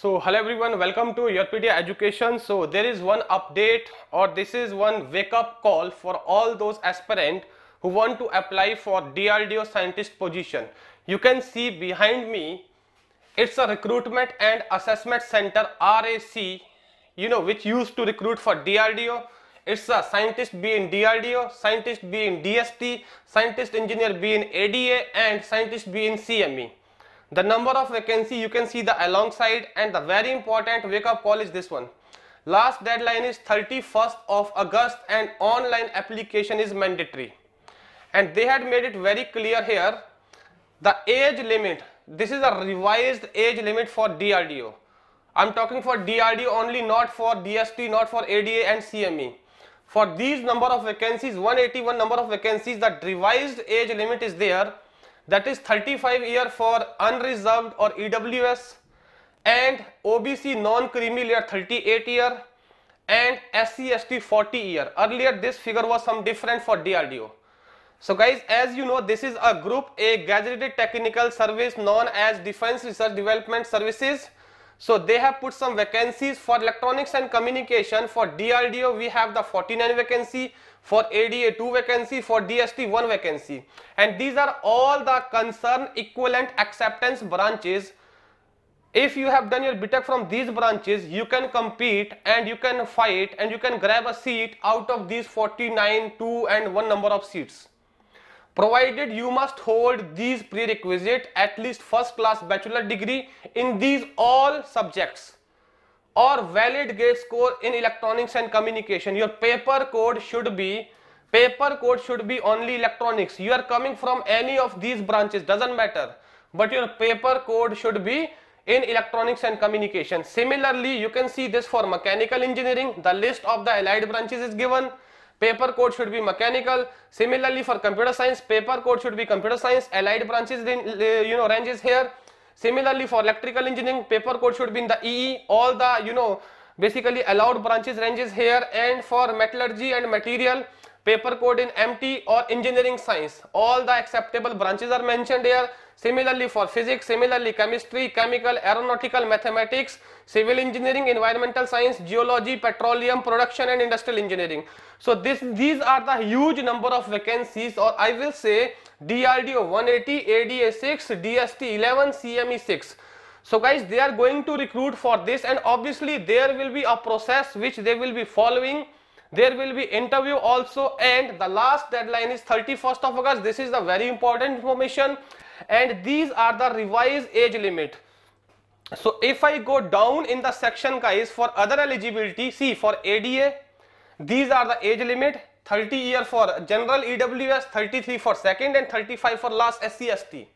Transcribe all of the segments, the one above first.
So hello everyone, welcome to Yourpedia Education. So there is one update or this is one wake up call for all those aspirant who want to apply for DRDO scientist position. You can see behind me, it's a recruitment and assessment center RAC, you know, which used to recruit for DRDO. It's a scientist B in DRDO, scientist B in DST, scientist engineer B in ADA and scientist B in CME. The number of vacancy you can see the alongside and the very important wake up call is this one. Last deadline is 31st of August and online application is mandatory. And they had made it very clear here the age limit. This is a revised age limit for DRDO. I'm talking for DRDO only not for DST, not for ADA and CME. For these number of vacancies, 181 number of vacancies, that revised age limit is there that is 35 year for unreserved or EWS and OBC non-creamy layer 38 year and SC ST 40 year. Earlier this figure was some different for DRDO. So guys as you know this is a group A gazetted technical service known as Defense Research Development Services. So they have put some vacancies for electronics and communication for DRDO we have the 49 vacancy for ADA 2 vacancy, for DST 1 vacancy and these are all the concern equivalent acceptance branches. If you have done your BTech from these branches, you can compete and you can fight and you can grab a seat out of these 49, 2 and 1 number of seats. Provided you must hold these prerequisite at least first class bachelor degree in these all subjects. Or valid gate score in electronics and communication. Your paper code should be paper code should be only electronics. You are coming from any of these branches doesn't matter. But your paper code should be in electronics and communication. Similarly you can see this for mechanical engineering. The list of the allied branches is given paper code should be mechanical. Similarly for computer science paper code should be computer science. Allied branches uh, you know ranges here. Similarly, for electrical engineering, paper code should be in the EE. All the, you know, basically allowed branches ranges here. And for metallurgy and material, paper code in MT or engineering science. All the acceptable branches are mentioned here. Similarly for physics, similarly chemistry, chemical, aeronautical, mathematics, civil engineering, environmental science, geology, petroleum, production and industrial engineering. So this, these are the huge number of vacancies or I will say DRDO 180, ADA 6, DST 11, CME 6. So guys they are going to recruit for this and obviously there will be a process which they will be following there will be interview also and the last deadline is 31st of August. This is the very important information. And these are the revised age limit. So if I go down in the section guys for other eligibility see for ADA these are the age limit. 30 year for general EWS 33 for second and 35 for last SCST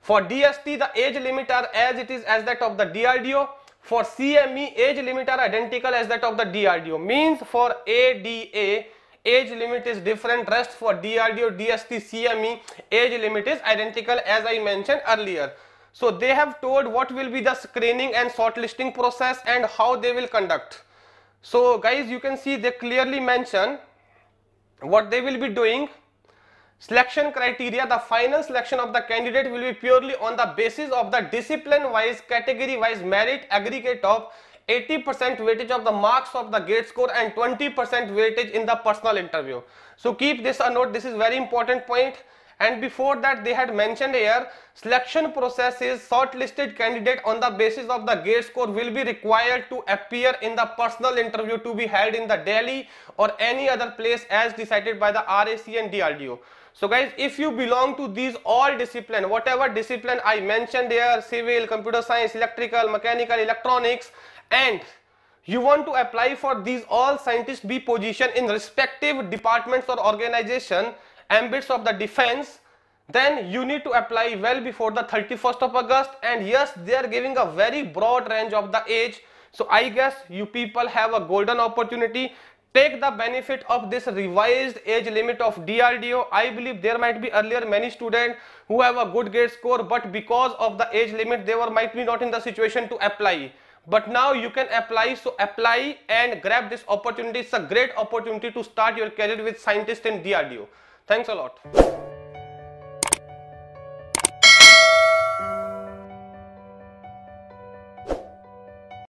for DST the age limit are as it is as that of the DRDO for CME, age limit are identical as that of the DRDO. Means for ADA, age limit is different. Rest for DRDO, DST, CME, age limit is identical as I mentioned earlier. So they have told what will be the screening and shortlisting process and how they will conduct. So guys, you can see they clearly mention what they will be doing Selection criteria, the final selection of the candidate will be purely on the basis of the discipline wise, category wise merit aggregate of 80% weightage of the marks of the gate score and 20% weightage in the personal interview. So keep this a note, this is very important point and before that they had mentioned here selection process is shortlisted candidate on the basis of the gate score will be required to appear in the personal interview to be held in the Delhi or any other place as decided by the RAC and DRDO. So guys, if you belong to these all discipline, whatever discipline I mentioned here, civil, computer science, electrical, mechanical, electronics, and you want to apply for these all scientist B position in respective departments or organization, ambits of the defense, then you need to apply well before the 31st of August and yes, they are giving a very broad range of the age. So I guess you people have a golden opportunity take the benefit of this revised age limit of DRDO. I believe there might be earlier many students who have a good gate score but because of the age limit they were might be not in the situation to apply. But now you can apply so apply and grab this opportunity. It's a great opportunity to start your career with scientist in DRDO. Thanks a lot.